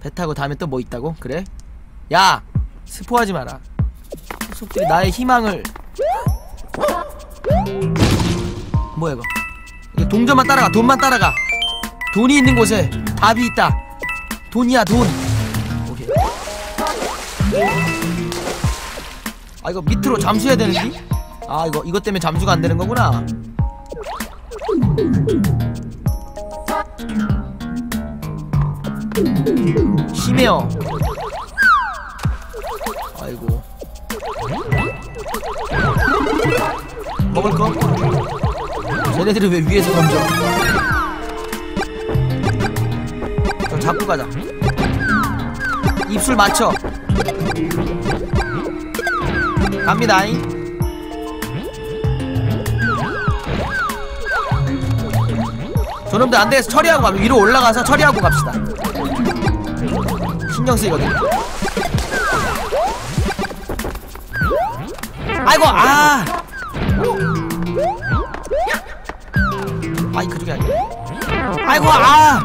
배 타고 다음에 또 뭐 있다고? 그래? 야! 스포하지 마라. 속들이 나의 희망을. 뭐야 이거? 동전만 따라가 돈만 따라가. 돈이 있는 곳에 답이 있다. 돈이야 돈. 오케이. 아 이거 밑으로 잠수해야 되는데? 아 이거 이것 때문에 잠수가 안 되는 거구나 심해요 아이고 먹을 거? 쟤네들이 왜 위에서 던져? 좀 잡고 가자. 입술 맞춰. 갑니다잉. 저놈들 안 돼서 처리하고 가면 위로 올라가서 처리하고 갑시다. 신경 쓰이거든. 아이고 아. 아이 그쪽이 아니야. 아이고 아.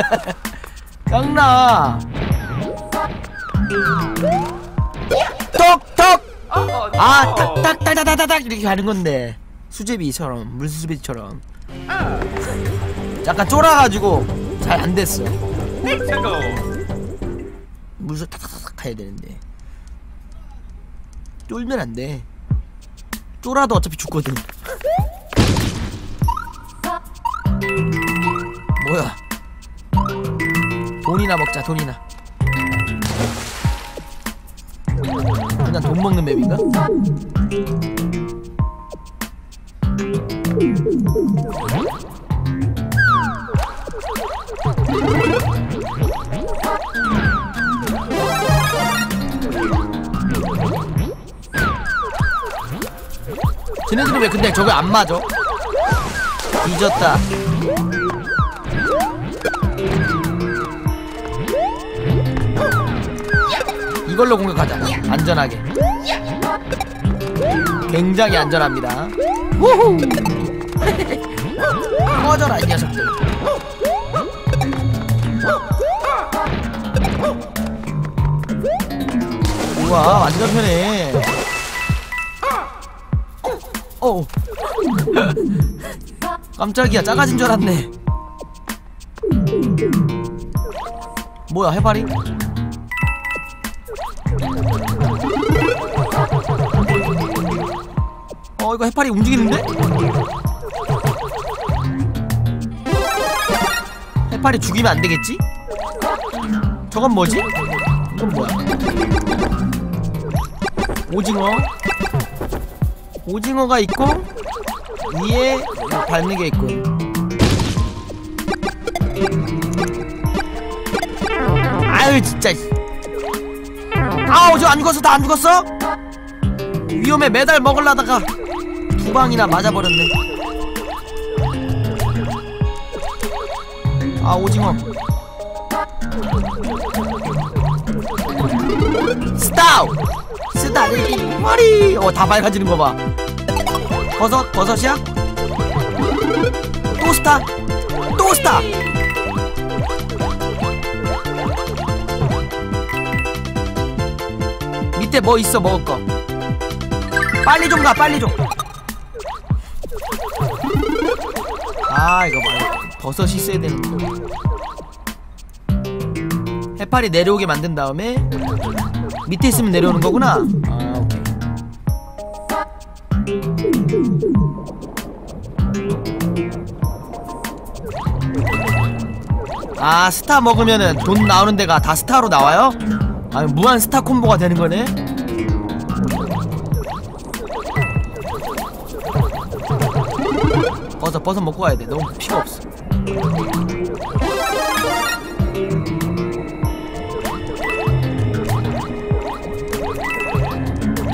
짱나. 톡톡. 아, 탁탁탁탁탁탁 이렇게 가는 건데 수제비처럼 물수제비처럼 약간 쫄아가지고 잘 안 됐어. 물수 탁탁탁 가야 되는데 쫄면 안 돼. 쫄아도 어차피 죽거든. 뭐야? 돈이나 먹자 돈이나. 그냥 돈 먹는 맵인가? 쟤네들은 왜 근데 저거 안 맞아? 뒤졌다. 이걸로 공격하자. 안전하게. 굉장히 안전합니다. 우후! 꺼져라 이 녀석들. 우와 완전 편해. 깜짝이야 작아진 줄 알았네. 뭐야 해파리? 어 이거 해파리 움직이는데? 해파리 죽이면 안 되겠지? 저건 뭐지? 이건 뭐야? 오징어 오징어가 있고 위에 뭐 밟는 게 있고. 아유 진짜. 아우 저 안 죽었어. 다 안 죽었어? 위험해. 메달 먹으려다가 두 방이나 맞아버렸네. 아 오징어. 스타우! 스타르기 머리! 어다 밝아지는 거봐 버섯 버섯이야? 또 스타 또 스타! 밑에 뭐 있어 먹을 거? 빨리 좀 가 빨리 좀. 아 이거 봐 버섯이 있어야 되는 거 해파리 내려오게 만든 다음에 밑에 있으면 내려오는 거구나 아 스타 먹으면은 돈 나오는 데가 다 스타로 나와요? 아 무한 스타 콤보가 되는 거네? 버섯 버섯 먹고 가야 돼. 너무 피가 없어.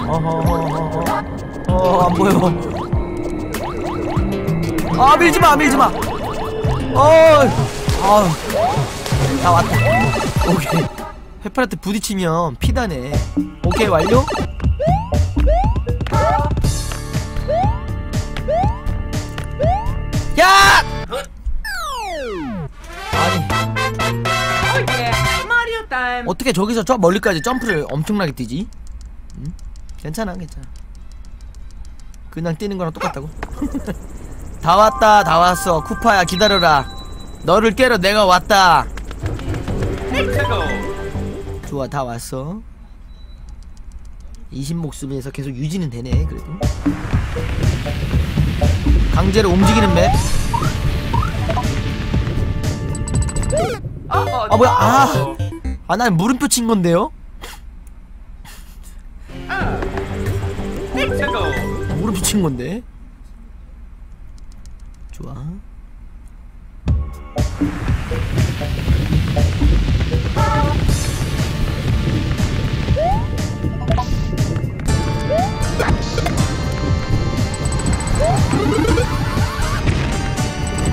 어허허허허 어 안 보여. 아 밀지마 밀지마. 어 아 나 왔다 오케이 해파한테 부딪히면 피다네 오케이 완료? 야! 아니 마리오 타임 어떻게 저기서 저 멀리까지 점프를 엄청나게 뛰지? 응? 괜찮아 괜찮아 그냥 뛰는 거랑 똑같다고? 다 왔다 다 왔어 쿠파야 기다려라 너를 깨러 내가 왔다 좋아 다 왔어 20목숨에서 계속 유지는 되네 그래도 강제로 움직이는 맵 아, 뭐야, 아. 아, 난 물음표 친 건데요? 물음표 친 건데? 좋아.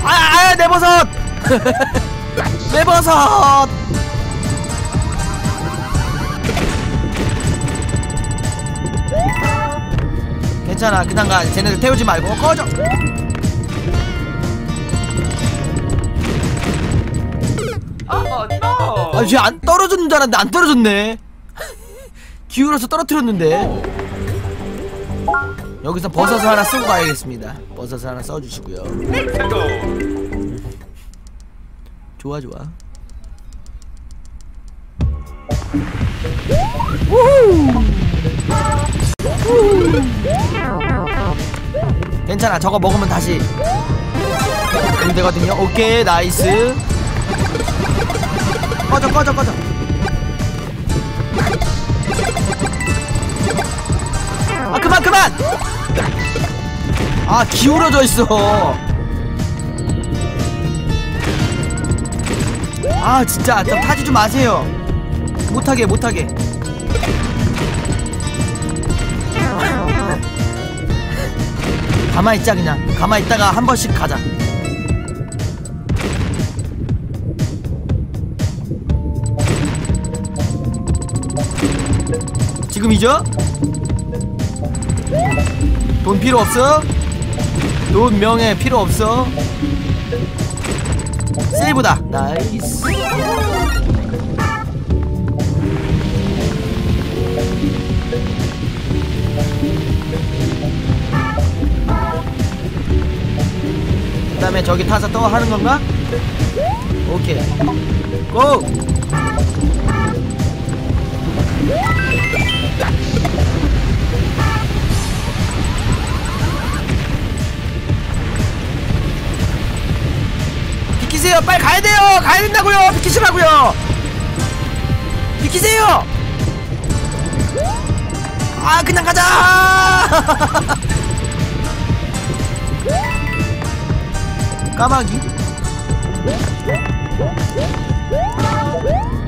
아, 아, 내 버섯! 내 버섯! 괜찮아, 그냥 가. 쟤네들 태우지 말고 꺼져. 아, 쟤안 떨어졌는 줄 알았는데 안 떨어졌네. 기울어서 떨어뜨렸는데. 여기서 버섯을 하나 쓰고 가야겠습니다. 버섯을 하나 써주시고요. 좋아 좋아. 괜찮아 저거 먹으면 다시 금 되거든요 오케이 nice 꺼져 꺼져 꺼져 아 그만 그만 아 기울어져 있어. 아 진짜. 좀 타지 좀 마세요. 못하게 못하게. 가만히 있자 그냥. 가만히 있다가 한 번씩 가자. 지금이죠? 돈 필요 없어? 돈 명예 필요 없어? 세이브다 nice 그 다음에 저기 타서 또 하는 건가? 오케이 고! 비키세요. 빨리 가야 돼요. 가야 된다고요. 비키시라고요. 비키세요. 아 그냥 가자. 까마귀?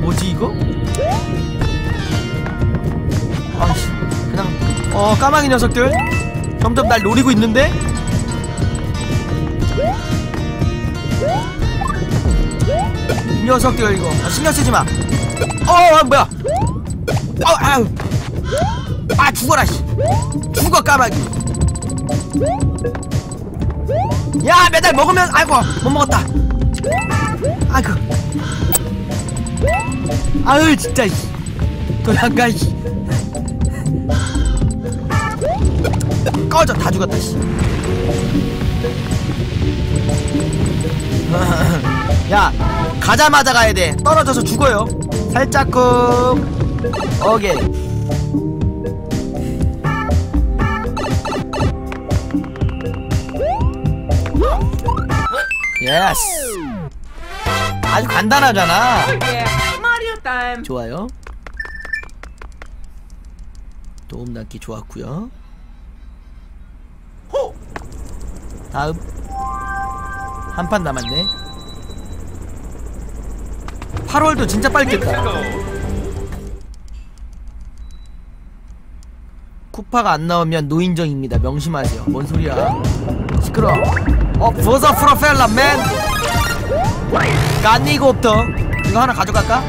뭐지 이거? 아씨 그냥 어 까마귀 녀석들. 점점 날 노리고 있는데 녀석들 이거 아, 신경 쓰지 마. 어, 아, 뭐야? 어, 아유. 아 죽어라 씨. 죽어 까마귀. 야 매달 먹으면 아이고 못 먹었다. 아이고. 아유 진짜 씨. 도망가 씨. 꺼져 다 죽었다 씨. 야 가자마자 가야 돼. 떨어져서 죽어요. 살짝 쿵 오케이. 예스. 아주 간단하잖아. Mario time. 좋아요. 도움 닫기 좋았구요. 호! 다음. 한 판 남았네 8월도 진짜 빨리 깼다 쿠파가 안 나오면 노인정입니다. 명심하세요. 뭔 소리야. 시끄러. 어 버서 프로펠러 맨. 까니고부터 이거 하나 가져갈까?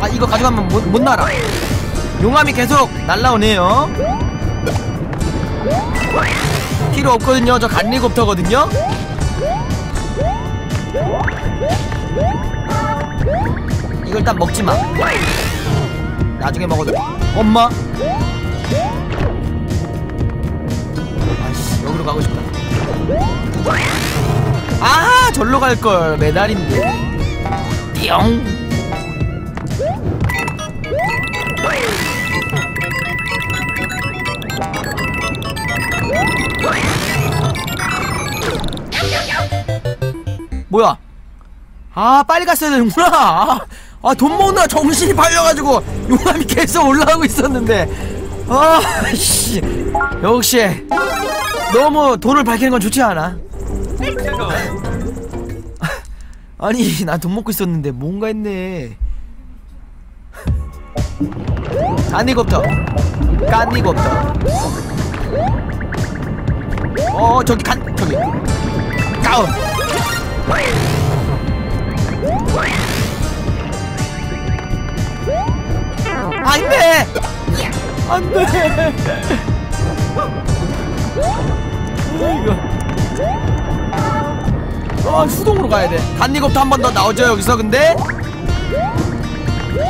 아 이거 가져가면 못, 못 날아. 용암이 계속 날라오네요. 필요 없거든요. 저 간리곱터거든요 이걸 일단 먹지마. 나중에 먹어도 돼. 엄마! 아씨 여기로 가고 싶다. 아 절로 갈걸. 메달인데. 띠용! 뭐야? 아 빨리 갔어야 되는구나 아 돈 모으느라 정신이 팔려가지고 용암이 계속 올라가고 있었는데. 아씨. 역시 너무 돈을 밝히는 건 좋지 않아? 아니 난돈 먹고 있었는데 뭔가 했네. 깐니겁터. 깐니겁터. 어 저기 간 저기. 다운 안돼! 안돼! 이거. 아 수동으로 가야 돼. 단니겁도 한 번 더 나오죠 여기서 근데?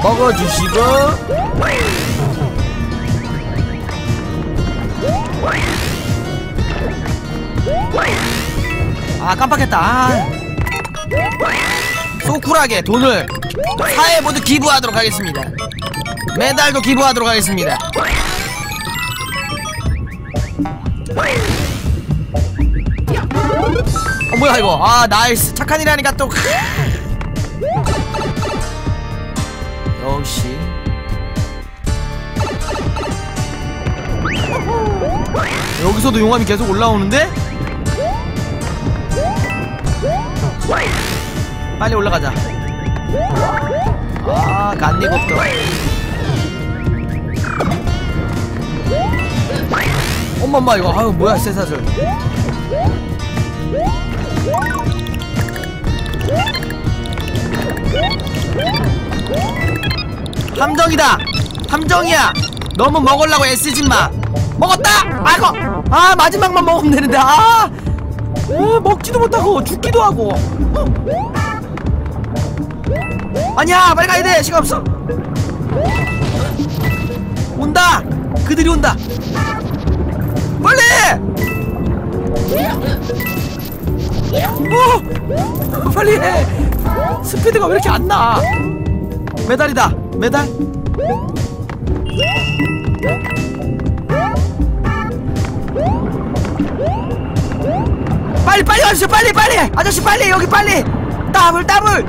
먹어주시고. 아 깜빡했다. 아. so cool하게 돈을 사회 모두 기부하도록 하겠습니다 메달도 기부하도록 하겠습니다. 어 뭐야 이거? 아 nice. 착한 일 하니까 또. 역시. 여기서도 용암이 계속 올라오는데? 빨리 올라가자. 아 간니곱도 엄마엄마 이거 아유 뭐야 쇠사슬. 함정이다. 함정이야. 너무 먹으려고 애쓰지마. 먹었다? 아이고. 아 마지막만 먹으면 되는데 아. 어, 먹지도 못하고 죽기도 하고. 아니야 빨리 가야 돼. 시간 없어. 온다. 그들이 온다 어! 빨리 해! 스피드가 왜 이렇게 안 나? 메달이다! 메달! 빨리 빨리 아저씨 빨리 빨리! 아저씨 빨리 여기 빨리! 더블 더블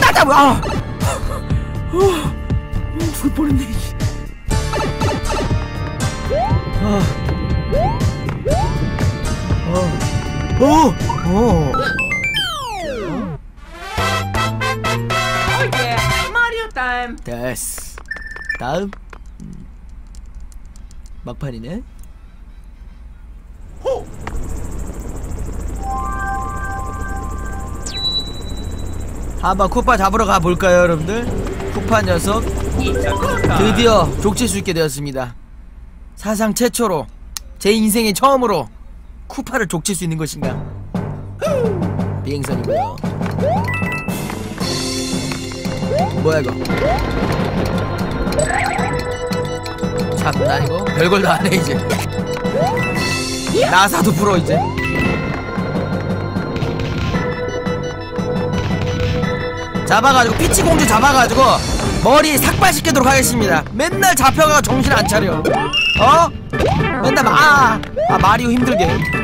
따 더블 아! 어, 죽을 뻔했네 아. 어. 어. 어. Oh yeah, Mario time. 됐어 다음 음. 막판이네 한번 쿠파 잡으러 가볼까요 여러분들? 쿠파 녀석 드디어 족칠 수 있게 되었습니다 사상 최초로 제 인생의 처음으로 쿠파를 족칠 수 있는 것인가? 비행선이고요. 뭐야 이거? 참나 이거? 별걸 다 하네 이제. 나사도 불어 이제. 잡아가지고 피치공주 잡아가지고 머리 삭발시키도록 하겠습니다. 맨날 잡혀가 정신 안 차려. 어? 맨날 막, 아, 아 마리오 힘들게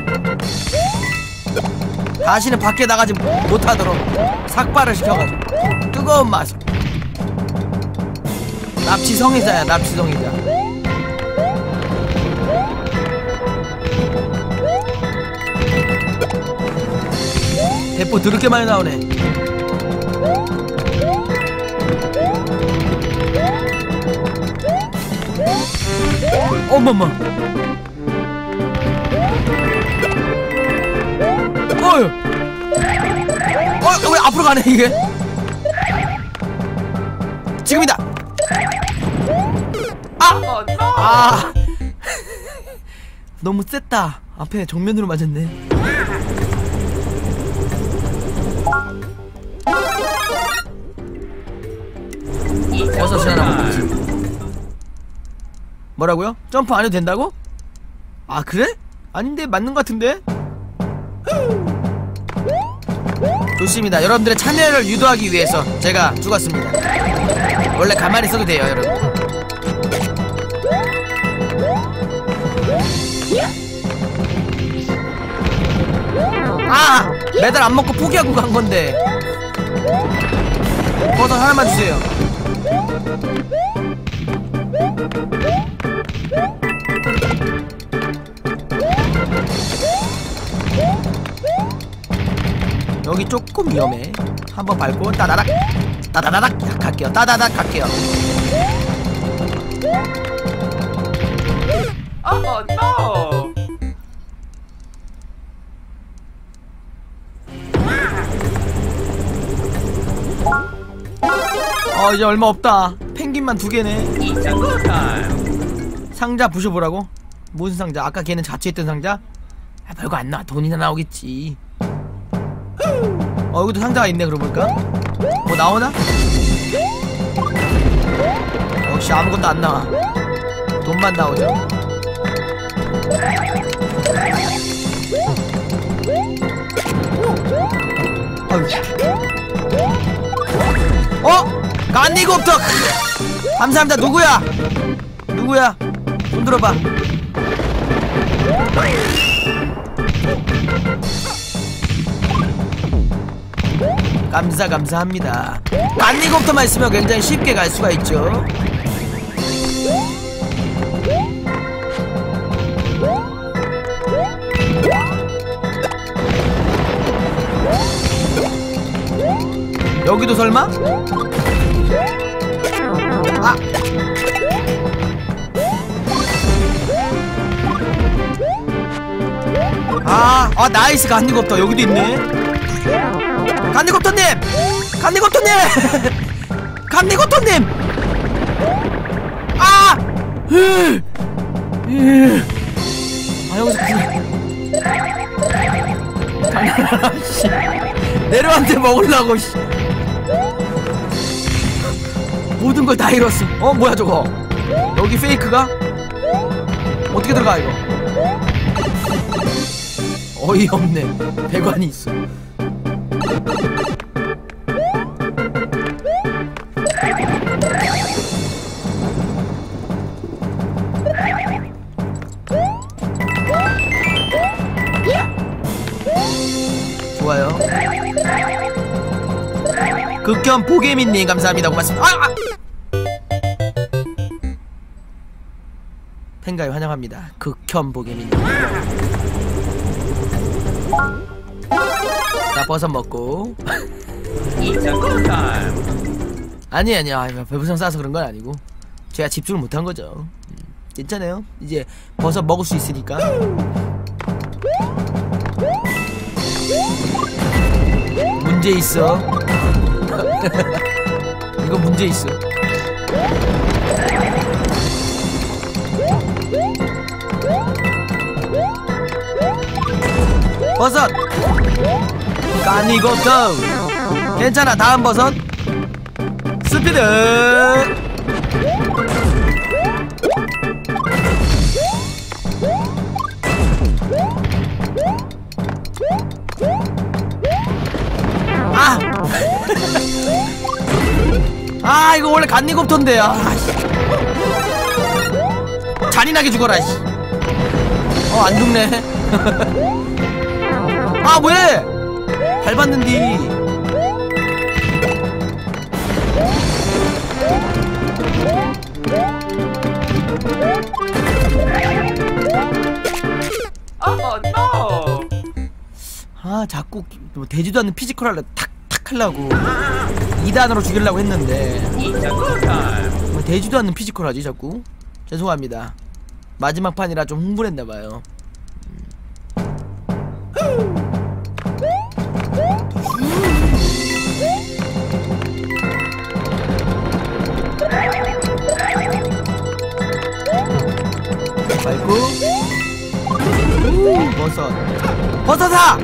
다시는 밖에 나가지 못하도록 삭발을 시켜가지고 뜨거운 맛 납치 성의자야 납치 성의자. 대포 드럽게 많이 나오네. 어머머 앞으로 가네 이게 지금이다 no! 아 너무 셌다 앞에 정면으로 맞았네 버섯이 하나 먹지 뭐라고요? 점프 안 해도 된다고? 아 그래? 아닌데 맞는 것 같은데? 좋습니다. 여러분들의 참여를 유도하기 위해서 제가 죽었습니다. 원래 가만히 있어도 돼요 여러분. 아! 메달 안 먹고 포기하고 간 건데. 버섯 하나만 주세요 여기 조금 위험해 한번 밟고 따다닥 따다다닥 갈게요 따다닥 갈게요 Oh no! 어 이제 얼마 없다 펭귄만 두 개네 It's a good time. 상자 부셔보라고? 무슨 상자? 아까 걔는 자취했던 상자? 아, 별거 안 나와 돈이나 나오겠지 어 여기도 상자가 있네 그러고 보니까 뭐 나오나? 역시 아무것도 안 나와 돈만 나오죠. 어? 간니고부터 감사합니다 누구야? 누구야? 손 들어봐 감사 감사합니다. 간니고부터만 있으면 굉장히 쉽게 갈 수가 있죠. 여기도 설마? 아! 아, 아 나이스 간니겁터 여기도 있네 간니겁터님! 간니겁터님! 간니겁터님! 아! 아 여기서 그- 씨. 내려한테 먹으려고 씨. 모든 걸 다 잃었어. 어 뭐야 저거? 여기 페이크가? 어떻게 들어가 이거? 어이없네. 배관이 있어 좋아요 극혐 보게민님 감사합니다 고맙습니다 아! 아! 팬가에 환영합니다 극혐 보게민님 버섯 먹고. time. 아니 아니 아 배부성 싸서 그런 건 아니고. 제가 집중을 못한 거죠. 음, 괜찮아요. 이제 버섯 먹을 수 있으니까. 문제 있어. 이거 문제 있어. 버섯 까니고통 괜찮아 다음 버섯 스피드 아! 아 이거 원래 간니곱터인데 아 씨. 잔인하게 죽어라 씨. 어안 죽네 아 왜? 밟았는디! 아 자꾸 뭐 되지도 않는 physical 하려 탁탁 하려고 2단으로 죽이려고 했는데. 뭐 되지도 않는 physical 하지 자꾸 죄송합니다 마지막 판이라 좀 흥분했나봐요 버섯 버섯아!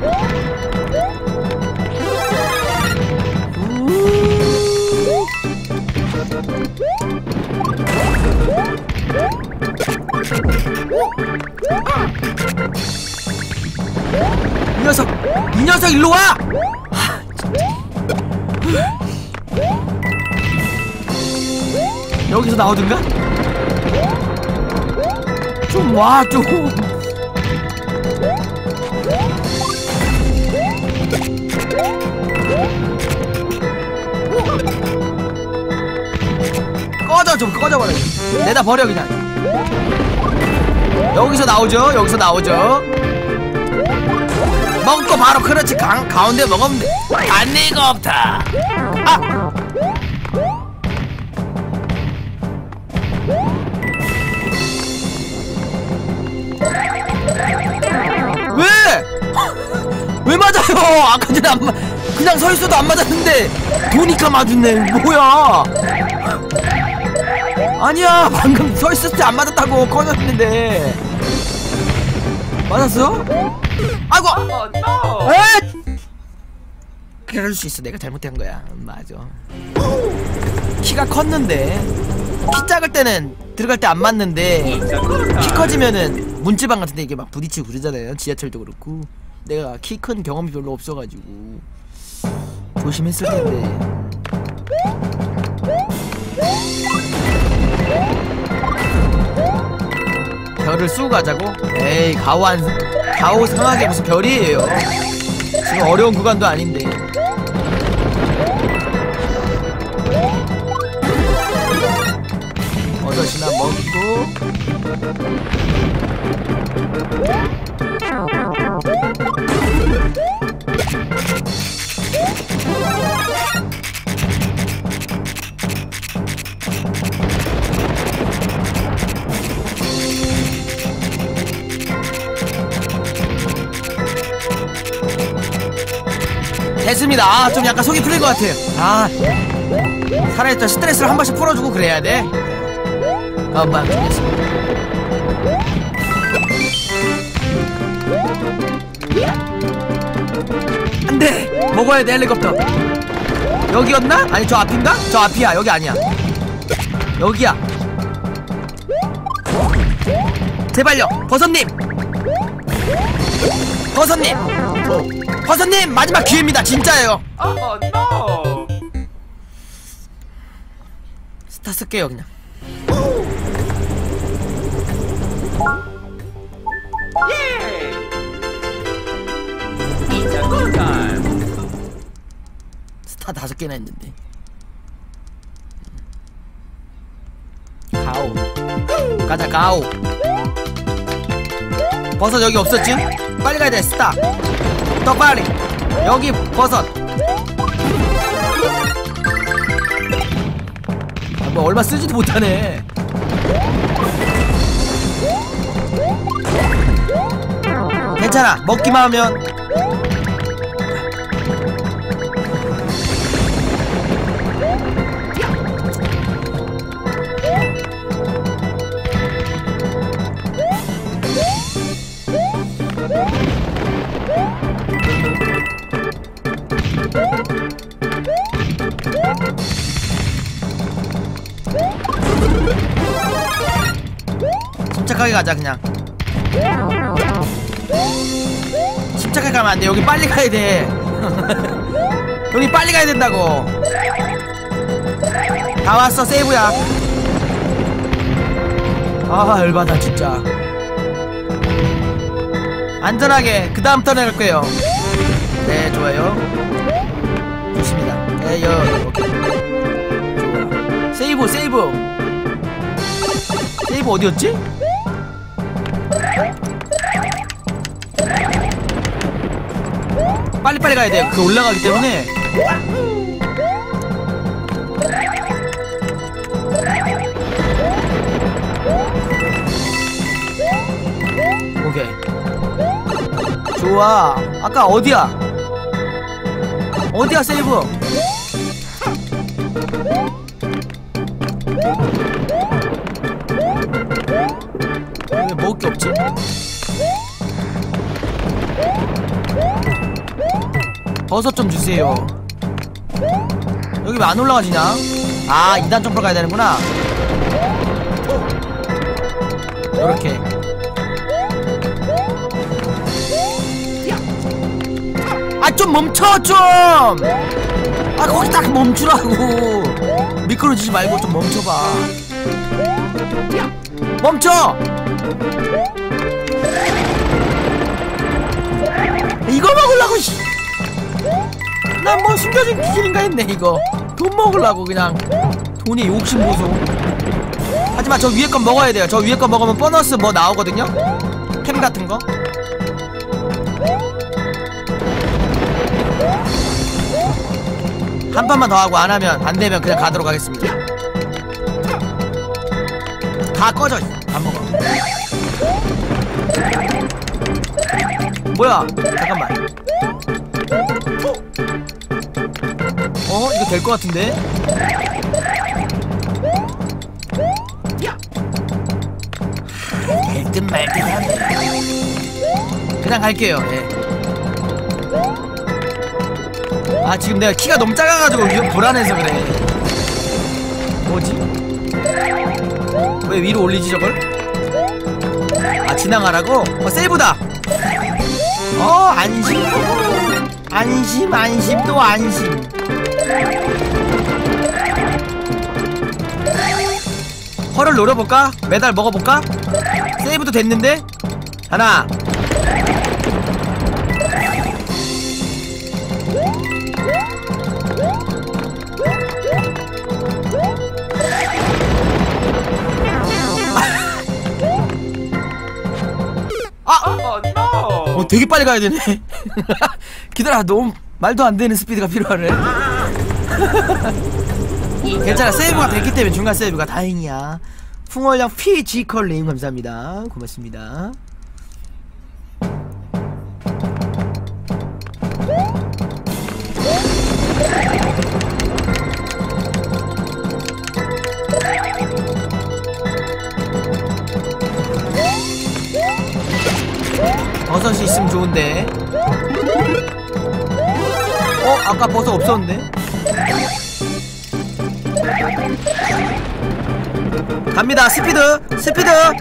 이 녀석! 이 녀석 일로 와! 여기서 나오든가? 좀 와, 좀! 꺼져 좀 꺼져버려 내다 버려 그냥 여기서 나오죠 여기서 나오죠 먹고 바로 그렇지 가, 가운데 먹으면 돼 안내가 없다 아 왜? 왜 맞아요? 아까 전에 안 맞, 그냥 서 있어도 안 맞았는데 도니까 맞았네. 뭐야? 아니야, 방금 서 있을 때 안 맞았다고 꺼졌는데. 맞았어? 아이고! Oh no! 에! 그럴 수 있어. 내가 잘못한 거야. 음, 맞아. 키가 컸는데 키 작을 때는 들어갈 때 안 맞는데 키. 커지면은 문지방 같은데 이게 막 부딪히고 그러잖아요. 지하철도 그렇고. 내가 키 큰 경험이 별로 없어가지고 조심했을 텐데. 별을 쏘고 가자고? 에이 가오한 가오 상하게 무슨 별이에요. 지금 어려운 구간도 아닌데. 어저씨나 먹고 됐습니다. 아, 좀 약간 속이 풀린 것 같아요. 아, 살아있던 스트레스를 한 번씩 풀어주고 그래야 돼. 금방 주겠습니다. 안 돼! 먹어야 돼, 헬리콥터. 여기였나? 아니, 저 앞인가? 저 앞이야. 여기 아니야. 여기야. 제발요, 버섯님! 버섯님! 버섯님! 마지막 기회입니다, 진짜예요. Oh no! 스타 쓸게요, 그냥. Time. 스타 다섯 개나 했는데. 가오. 가자, 가오. 버섯 여기 없었지? 빨리 가야 돼, 스타. 더 빨리. 여기 버섯. 아, 뭐 얼마 쓰지도 못하네. 괜찮아. 먹기만 하면 가자 그냥. 침착하게 가면 안돼. 여기 빨리 가야 돼. 여기 빨리 가야 된다고. 다 왔어 세이브야. 아 열받아 진짜. 안전하게 그 다음 턴에 갈 거예요. 네 좋아요. 좋습니다. 네요 오케이. 좋아 세이브 세이브. 세이브 어디였지? 빨리빨리 가야 돼요. 그 올라가기 때문에. 오케이. 좋아. 아까 어디야? 어디야, 세이브? 왜 먹을 게 없지? 버섯 좀 주세요. 여기 왜 안 올라가지냐? 아, 2단 점프로 가야 되는구나. 요렇게. 좀 멈춰 좀! 아 거기 딱 멈추라고 미끄러지지 말고 좀 멈춰봐 멈춰! 난뭐 숨겨진 기술인가 했네 이거 돈 먹으려고 그냥 돈에 욕심 보소 하지만 저 위에 건 먹어야 돼요 저 위에 거 먹으면 보너스 뭐 나오거든요 템 같은 거 한 판만 더 하고 안 하면 안 되면 그냥 가도록 하겠습니다. 다 꺼져. 안 먹어. 뭐야? 잠깐만. 어? 이거 될 것 같은데? 될듯 말듯 하네. 그냥 갈게요. 예. 아 지금 내가 키가 너무 작아가지고 위로 불안해서 그래 뭐지? 왜 위로 올리지 저걸? 아 지나가라고? 어 세이브다! 어 안심 안심 안심 또 안심 허를 노려볼까? 메달 먹어볼까? 세이브도 됐는데? 하나 Oh no! 어 되게 빨리 가야 되네 기다려 너무 말도 안 되는 스피드가 필요하네 괜찮아 세이브가 됐기 때문에 중간 세이브가 다행이야 풍월량 피지컬님 감사합니다 고맙습니다 버섯이 있으면 좋은데 어? 아까 버섯 없었는데? 갑니다. 스피드! 스피드! 아,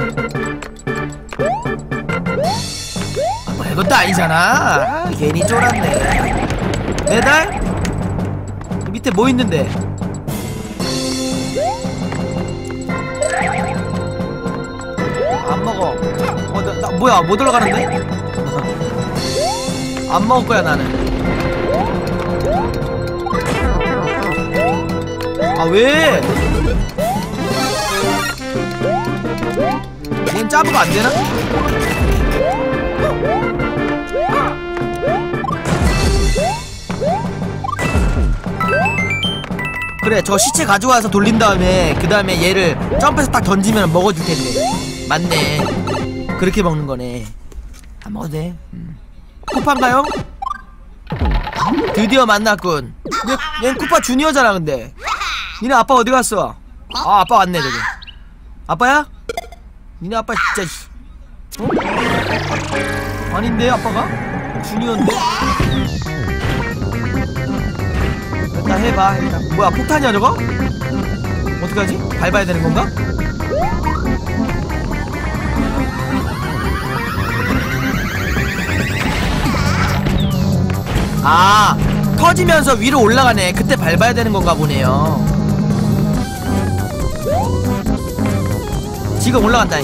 뭐 이것도 아니잖아. 아, 괜히 쫄았네. 메달? 이 밑에 뭐 있는데? 안 먹어. 어, 나, 나 뭐야? 못 올라가는데? 안 먹을 거야 나는 아 왜? 얘는 짜부가 안 되나? 그래 저 시체 가져와서 돌린 다음에 그 다음에 얘를 점프해서 딱 던지면 먹어줄 텐데 맞네 그렇게 먹는 거네 안 먹어도 돼 음. 쿠파인가요? 드디어 만났군 얘, 얘는 쿠파 주니어잖아 근데 니네 아빠 어디 갔어? 아 아빠 왔네 저기 아빠야? 니네 아빠 진짜 씨. 어? 아닌데 아빠가? 주니어인데? 일단 해봐 일단 뭐야 폭탄이야 저거? 어떡하지? 밟아야 되는 건가? 아 터지면서 위로 올라가네 그때 밟아야 되는 건가 보네요 지금 올라간다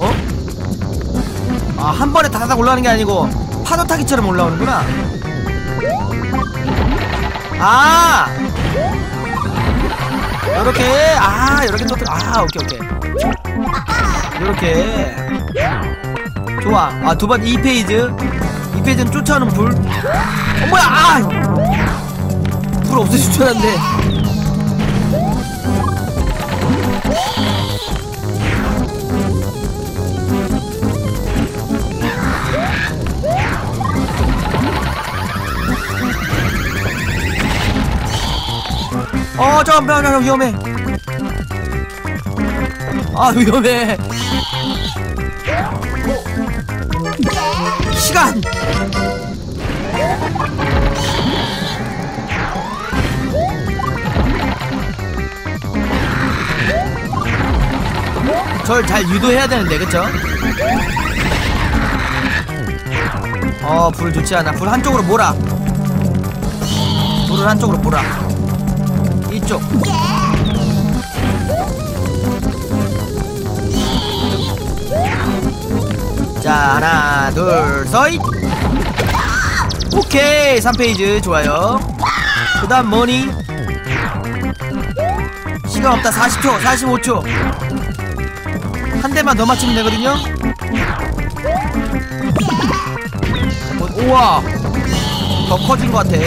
어? 아 한 번에 다다닥 올라가는 게 아니고 파도 타기처럼 올라오는구나. 아! 요렇게 아 요렇게 또 아 오케이 오케이. 요렇게. 좋아. 아 두 번 2페이지. 2페이지는 쫓아오는 불. 어, 뭐야! 아 불 없으실 줄 알았는데 어 잠깐만 잠깐만 위험해. 아 위험해. 시간 절 잘 유도해야 되는데 그쵸? 어 불 좋지 않아. 불 한쪽으로 몰아. 불을 한쪽으로 몰아. 이쪽. 자 하나 둘셋 오케이. 3페이지. 좋아요. 그 다음 뭐니? 시간 없다. 40초 45초 한 대만 더 맞추면 되거든요. 어, 우와. 더 커진 것 같아.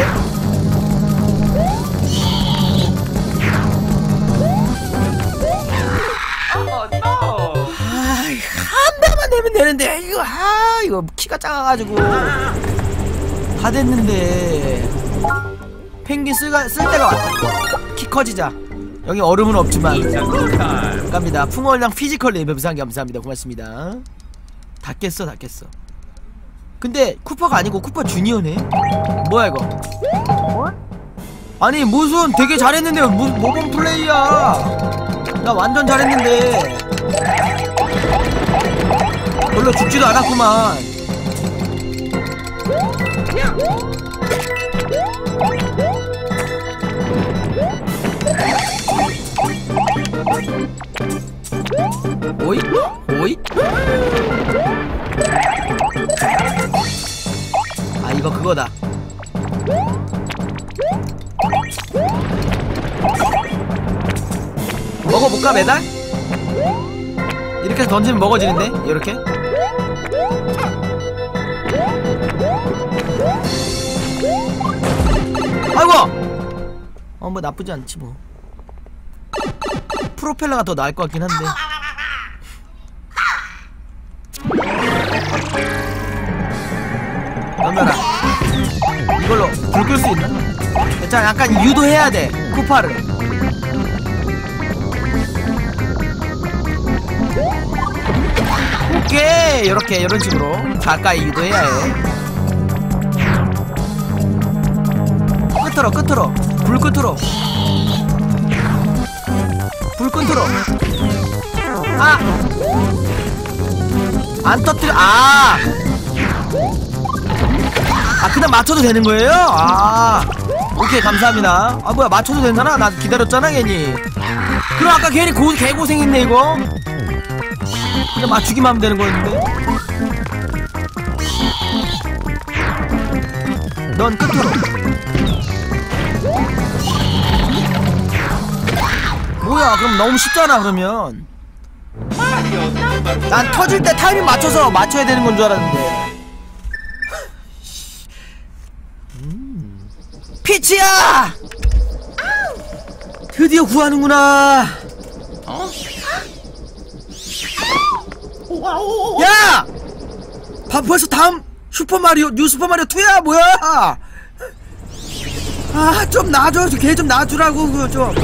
대만 내면 되는데 이거 아 이거 키가 작아가지고. 다 됐는데. 펭귄 쓸가, 쓸 때가 왔다. 키 커지자 여기 얼음은 없지만. 갑니다. 풍월량 physical 레벨 부상 감사합니다. 고맙습니다. 다 깼어 다 깼어. 근데 쿠퍼가 아니고 쿠퍼 주니어네. 뭐야 이거? 아니 무슨 되게 잘했는데 무, 모범 플레이야. 나 완전 잘했는데. 별로 죽지도 않았구만 오이? 오이? 아 이거 그거다. 먹어볼까 매달? 이렇게 던지면 먹어지는데 이렇게? 아이고! 어뭐 나쁘지 않지 뭐 프로펠러가 더 나을 것 같긴 한데. 넘겨라 이걸로 불 끌 수 있나? 자 약간 유도해야 돼 쿠파를. 오케이 이렇게 이런 식으로 가까이 유도해야 해. 끝으로 끝으로. 불 끝으로 불 끝으로. 아안 터뜨려 아! 아 그냥 맞춰도 되는 거예요? 아! 오케이 감사합니다. 아 뭐야 맞춰도 되잖아 나 기다렸잖아 괜히. 그럼 아까 괜히 고, 개고생했네 이거. 그냥 맞추기만 하면 되는 거였는데. 넌 끝으로 뭐야 그럼 너무 쉽잖아 그러면. 난 터질 때 타이밍 맞춰서 맞춰야 되는 건 줄 알았는데. 음. 피치야! 드디어 구하는구나. 야! 봐 벌써 다음 슈퍼마리오 뉴 슈퍼마리오 2야 뭐야? 아 좀 놔줘. 걔 좀 놔주라고 그거 좀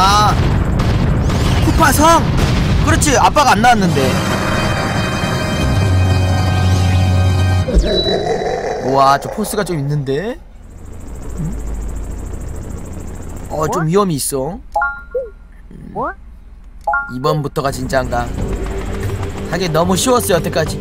아. 쿠파성. 그렇지 아빠가 안 나왔는데. 우와 저 포스가 좀 있는데? 어 좀 위험이 있어. 음. 이번부터가 진짜인가? 하긴 너무 쉬웠어요 여태까지